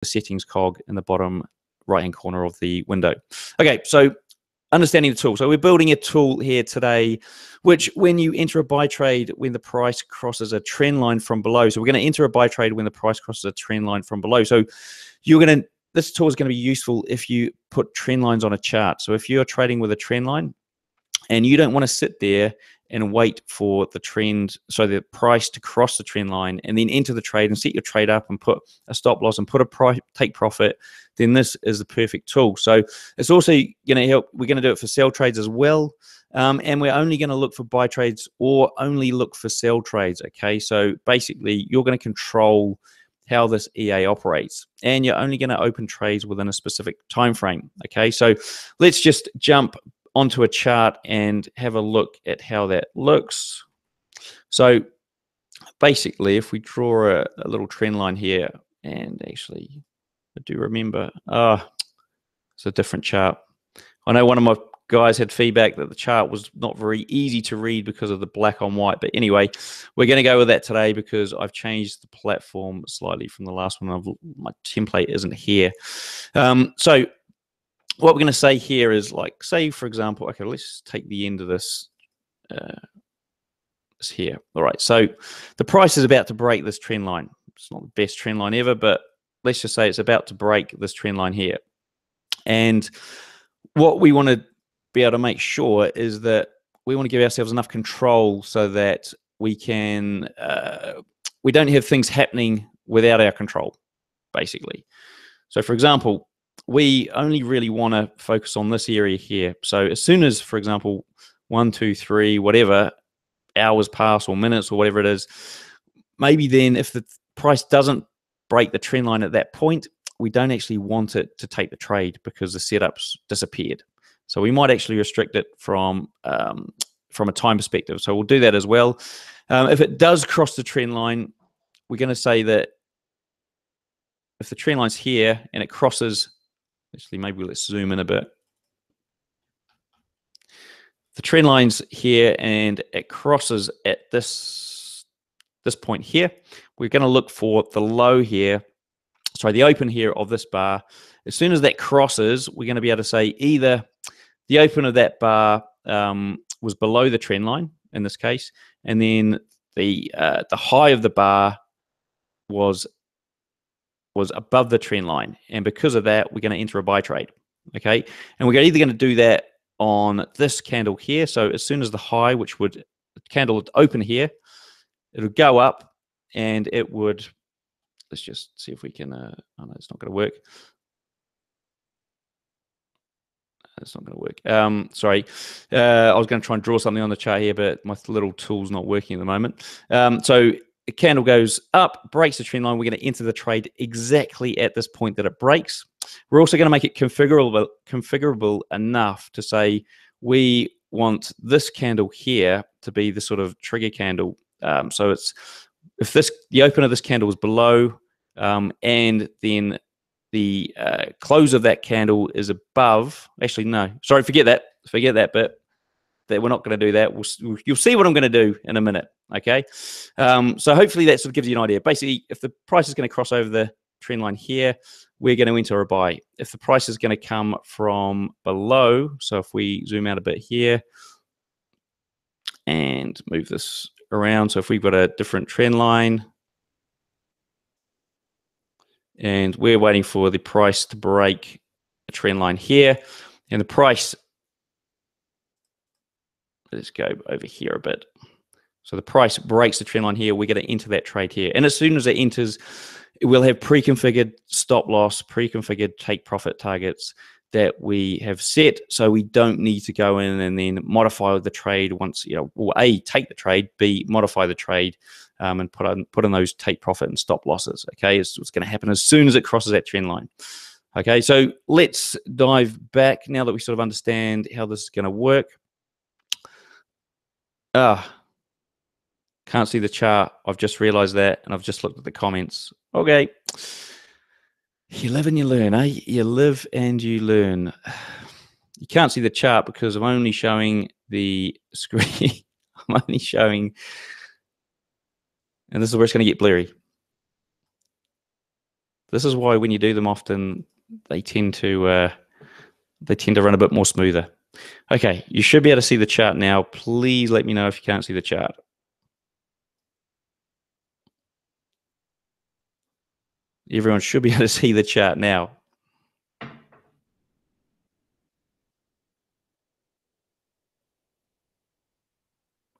the settings cog in the bottom right hand corner of the window. Okay, so understanding the tool. So we're building a tool here today, which when you enter a buy trade, when the price crosses a trend line from below. So we're going to enter a buy trade when the price crosses a trend line from below. So you're going to, this tool is going to be useful if you put trend lines on a chart. So if you're trading with a trend line and you don't want to sit there and wait for the trend, so the price to cross the trend line and then enter the trade and set your trade up and put a stop loss and put a price, take profit, then this is the perfect tool. So it's also going to help. We're going to do it for sell trades as well. Um, and we're only going to look for buy trades or only look for sell trades. Okay. So basically, you're going to control how this EA operates and you're only going to open trades within a specific time frame. Okay. So let's just jump onto a chart and have a look at how that looks. So basically, if we draw a, a little trend line here, and actually, I do remember, ah, it's a different chart. I know one of my guys had feedback that the chart was not very easy to read because of the black on white. But anyway, we're going to go with that today because I've changed the platform slightly from the last one. I've, my template isn't here. Um, so what we're going to say here is like, say, for example, okay, let's take the end of this. Uh, here. All right. So the price is about to break this trend line. It's not the best trend line ever, but let's just say it's about to break this trend line here. And what we want to be able to make sure is that we want to give ourselves enough control so that we can uh, we don't have things happening without our control basically so for example we only really want to focus on this area here. So as soon as, for example, one, two, three, whatever hours pass or minutes or whatever it is, maybe then if the price doesn't break the trend line at that point, we don't actually want it to take the trade because the setup's disappeared. So we might actually restrict it from um, from a time perspective. So we'll do that as well. Um, if it does cross the trend line, we're going to say that if the trend line's here and it crosses Actually, maybe let's zoom in a bit. The trend line's here and it crosses at this, this point here. We're going to look for the low here, sorry, the open here of this bar. As soon as that crosses, we're going to be able to say either the open of that bar um, was below the trend line in this case, and then the uh, the high of the bar was was above the trend line. And because of that, we're going to enter a buy trade. Okay. And we're either going to do that on this candle here. So as soon as the high, which would candle would open here, it'll go up and it would, let's just see if we can, uh, oh no, it's not going to work. It's not going to work. Um, sorry. Uh, I was going to try and draw something on the chart here, but my little tool's not working at the moment. Um, so the candle goes up, breaks the trend line. We're going to enter the trade exactly at this point that it breaks. We're also going to make it configurable, configurable enough to say we want this candle here to be the sort of trigger candle. Um, so it's if this the open of this candle is below, um, and then the uh, close of that candle is above. Actually, no, sorry, forget that. Forget that bit that we're not going to do that. We'll, you'll see what I'm going to do in a minute. Okay. Um, so hopefully that sort of gives you an idea. Basically, if the price is going to cross over the trend line here, we're going to enter a buy. If the price is going to come from below, so if we zoom out a bit here and move this around, so if we've got a different trend line and we're waiting for the price to break a trend line here, and the price let's go over here a bit. So the price breaks the trend line here. We're going to enter that trade here. And as soon as it enters, it will have pre-configured stop loss, pre-configured take profit targets that we have set. So we don't need to go in and then modify the trade once, you know, or A, take the trade, B, modify the trade um, and put on put in those take profit and stop losses. Okay, it's what's going to happen as soon as it crosses that trend line. Okay, so let's dive back now that we sort of understand how this is going to work. Ah, can't see the chart. I've just realized that, and I've just looked at the comments. Okay. You live and you learn, eh? You live and you learn. You can't see the chart because I'm only showing the screen. I'm only showing, and this is where it's going to get blurry. This is why when you do them often, they tend to uh, they tend to run a bit more smoother. Okay, you should be able to see the chart now. Please let me know if you can't see the chart. Everyone should be able to see the chart now.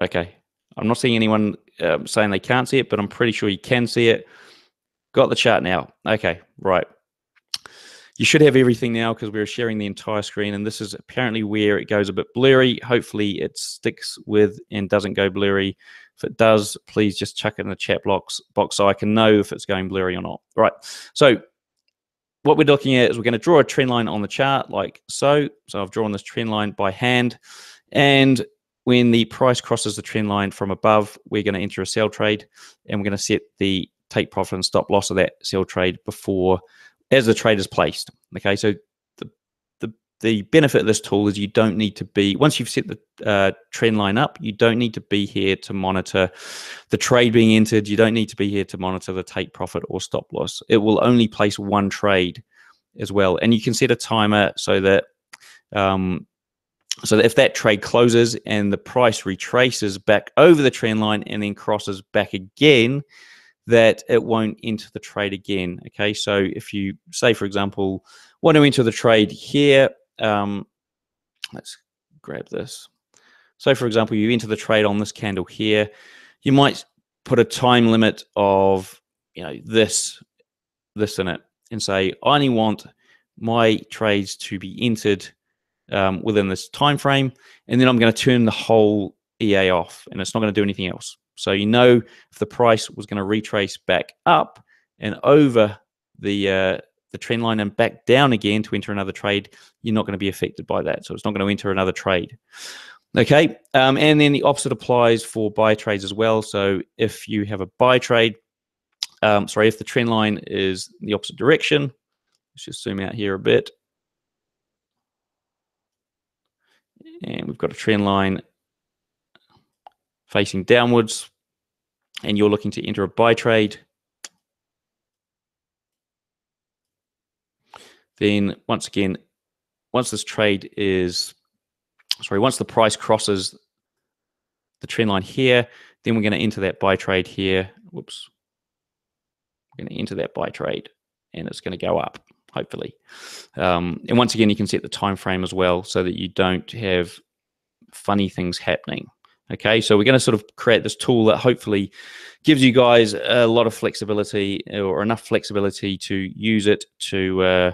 Okay, I'm not seeing anyone um, saying they can't see it, but I'm pretty sure you can see it. Got the chart now. Okay, right. You should have everything now because we're sharing the entire screen, and this is apparently where it goes a bit blurry. Hopefully, it sticks with and doesn't go blurry. If it does, please just chuck it in the chat box, box so I can know if it's going blurry or not. Right. So what we're looking at is we're going to draw a trend line on the chart like so. So I've drawn this trend line by hand. And when the price crosses the trend line from above, we're going to enter a sell trade and we're going to set the take profit and stop loss of that sell trade before as the trade is placed. Okay, so the the the benefit of this tool is you don't need to be once you've set the uh, trend line up, you don't need to be here to monitor the trade being entered. You don't need to be here to monitor the take profit or stop loss. It will only place one trade as well, and you can set a timer so that um, so that if that trade closes and the price retraces back over the trend line and then crosses back again, that it won't enter the trade again. Okay, so if you say, for example, want to enter the trade here, um, let's grab this. So, for example, you enter the trade on this candle here, you might put a time limit of you know this this in it and say I only want my trades to be entered um, within this time frame, and then I'm going to turn the whole EA off, and it's not going to do anything else. So you know if the price was going to retrace back up and over the uh, the trend line and back down again to enter another trade, you're not going to be affected by that. So it's not going to enter another trade. Okay, um, and then the opposite applies for buy trades as well. So if you have a buy trade, um, sorry, if the trend line is the opposite direction, let's just zoom out here a bit. And we've got a trend line facing downwards and you're looking to enter a buy trade, then once again, once this trade is, sorry, once the price crosses the trend line here, then we're going to enter that buy trade here. Whoops. We're going to enter that buy trade and it's going to go up, hopefully. Um, and once again, you can set the time frame as well so that you don't have funny things happening. Okay, so we're going to sort of create this tool that hopefully gives you guys a lot of flexibility or enough flexibility to use it to uh,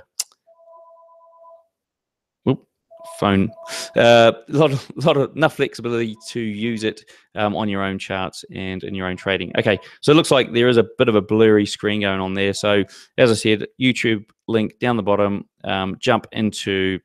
phone. Uh, a lot of lot of enough flexibility to use it um, on your own charts and in your own trading. Okay so it looks like there is a bit of a blurry screen going on there. So as i said youtube link down the bottom um, jump into